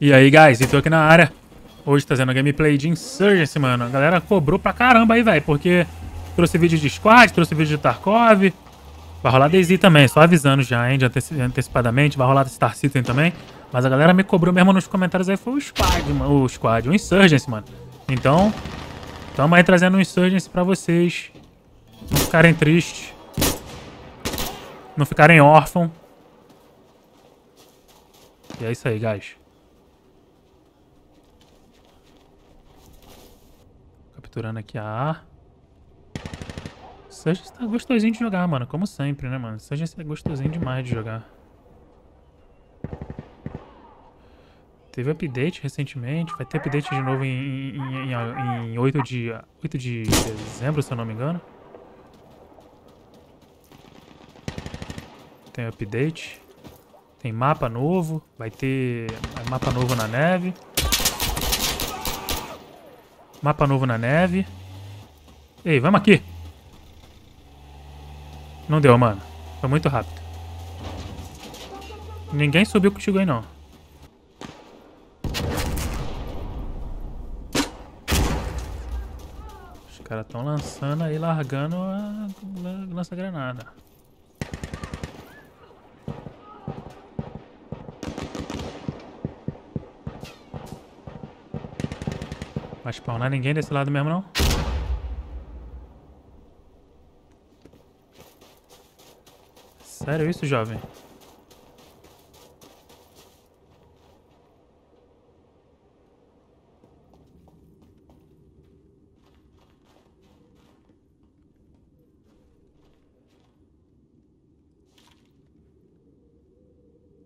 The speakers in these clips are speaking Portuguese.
E aí, guys, estou aqui na área. Hoje trazendo gameplay de Insurgency, mano. A galera cobrou pra caramba aí, velho, porque trouxe vídeo de Squad, trouxe vídeo de Tarkov. Vai rolar DayZ também, só avisando já, hein, de antecipadamente. Vai rolar Star Citizen também. Mas a galera me cobrou mesmo nos comentários aí, foi o Squad, mano. O Squad, o Insurgency, mano. Então, tamo aí trazendo um Insurgency pra vocês. Não ficarem tristes. Não ficarem órfãos. E é isso aí, guys. Capturando aqui a A. Surgeons tá gostosinho de jogar, mano. Como sempre, né, mano? Surgeons é gostosinho demais de jogar. Teve update recentemente. Vai ter update de novo em, em, em, em 8, de, 8 de dezembro, se eu não me engano. Tem update. Tem mapa novo. Vai ter mapa novo na neve. Mapa novo na neve. Ei, vamos aqui. Não deu, mano. Foi muito rápido. Ninguém subiu contigo aí, não. Os caras estão lançando aí, largando a lança-granada. Vai spawnar ninguém desse lado mesmo, não? Sério isso, jovem?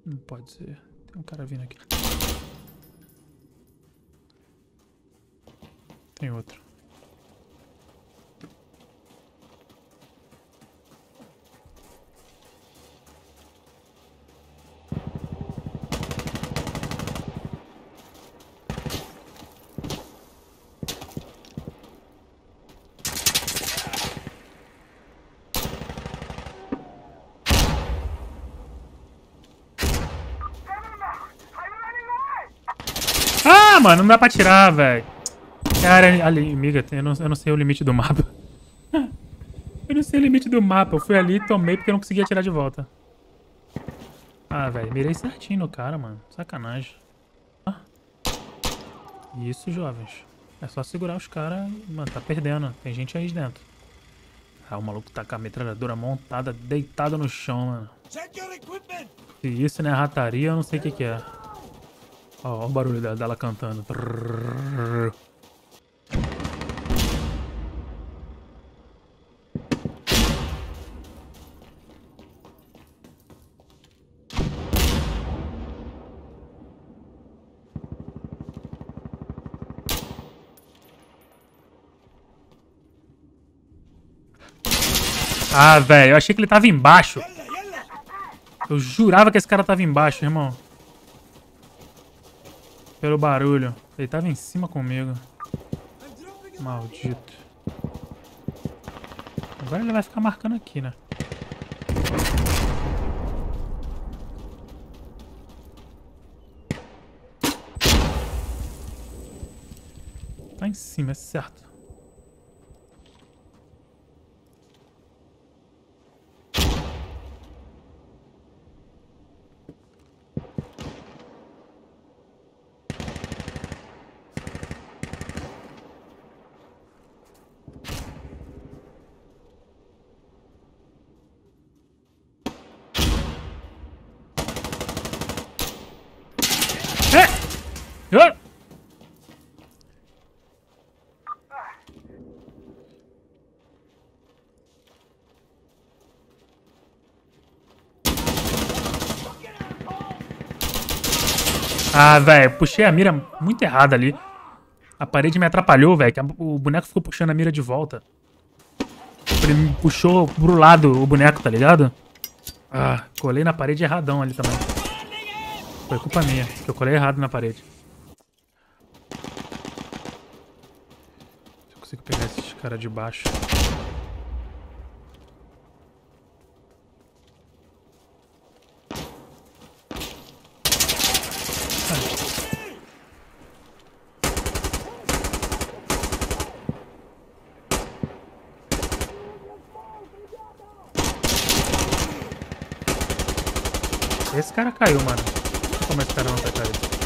Não pode ser. Tem um cara vindo aqui. Tem outro. Ah, mano, não dá pra tirar, velho. É a área ali, amiga, eu não, eu não sei o limite do mapa. eu não sei o limite do mapa. Eu fui ali e tomei porque eu não conseguia tirar de volta. Ah, velho, mirei certinho no cara, mano. Sacanagem. Ah. Isso, jovens. É só segurar os caras. Mano, tá perdendo. Tem gente aí dentro. Ah, o maluco tá com a metralhadora montada, deitado no chão, mano. Se isso não é rataria, eu não sei o que que é. Ó, ó o barulho dela cantando. Ah, velho, eu achei que ele tava embaixo. Eu jurava que esse cara tava embaixo, irmão. Pelo barulho. Ele tava em cima comigo. Maldito. Agora ele vai ficar marcando aqui, né? Tá em cima, é certo. Ah, velho, puxei a mira muito errada ali. A parede me atrapalhou, velho. O boneco ficou puxando a mira de volta. Ele me puxou pro lado o boneco, tá ligado? Ah, colei na parede erradão ali também. Foi culpa minha, que eu colei errado na parede. consigo pegar esses caras de baixo. Esse cara caiu, mano. Como esse cara não tá caindo?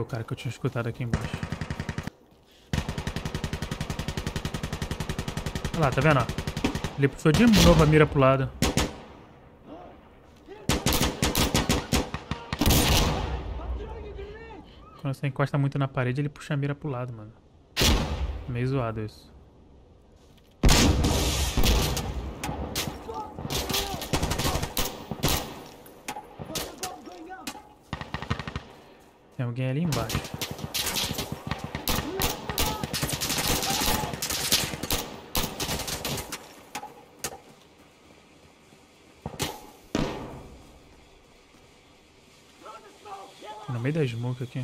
Foi o cara que eu tinha escutado aqui embaixo. Olha lá, tá vendo? Ele puxou de novo a mira pro lado. Quando você encosta muito na parede, ele puxa a mira pro lado, mano. Meio zoado isso. Tem alguém ali embaixo. No meio da smoke aqui.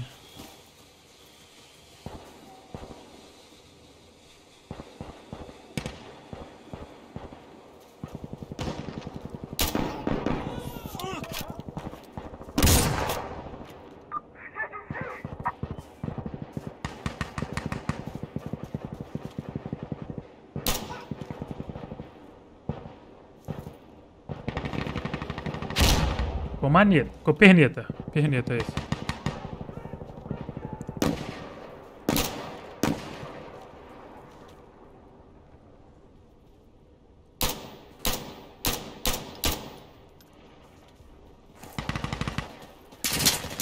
Ficou maneta. Ficou perneta. Perneta esse.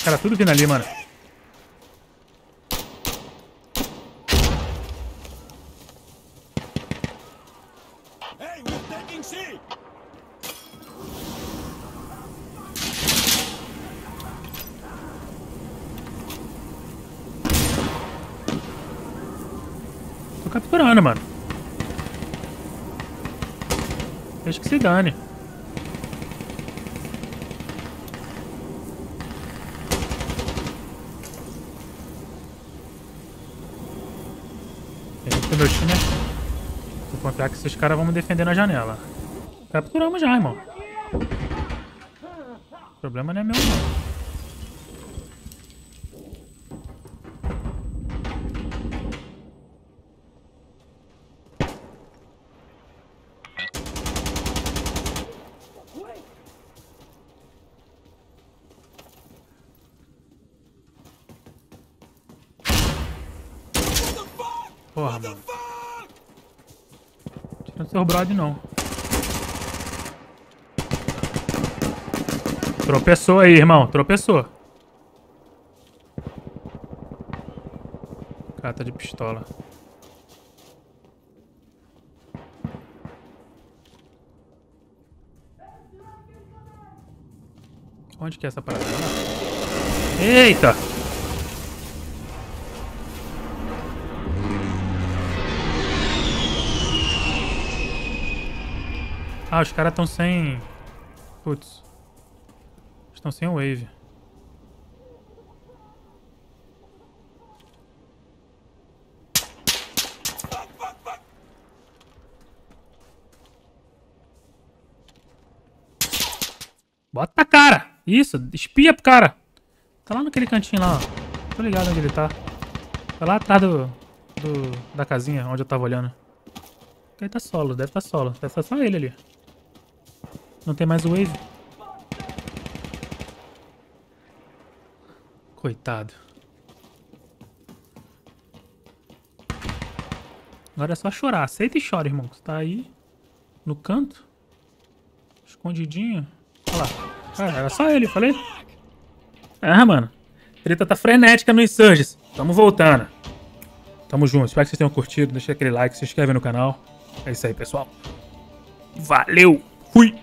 Cara, tudo vindo ali, mano. Hey, we're taking C! Capturando, mano. Deixa que se dane. Ter meu time. Vou contar que esses caras vão me defender na janela. Capturamos já, irmão. O problema não é meu, não. Porra, mano. Tira seu brother, não. Tropeçou aí, irmão. Tropeçou. O cara tá de pistola. Onde que é essa parada? Eita! Ah, os caras estão sem... Putz. Estão sem wave. Bota a cara! Isso, espia pro cara. Tá lá naquele cantinho lá, ó. Tô ligado onde ele tá. Tá lá atrás do, do da casinha onde eu tava olhando. Ele tá solo, deve tá solo. Deve estar só ele ali. Não tem mais o wave. Coitado. Agora é só chorar. Aceita e chora, irmão. Você tá aí no canto. Escondidinho. Olha lá. Ah, era só ele, falei. Ah, mano. Treta tá frenética no Insurges. Tamo voltando. Tamo junto. Espero que vocês tenham curtido. Deixa aquele like, se inscreve no canal. É isso aí, pessoal. Valeu. Fui.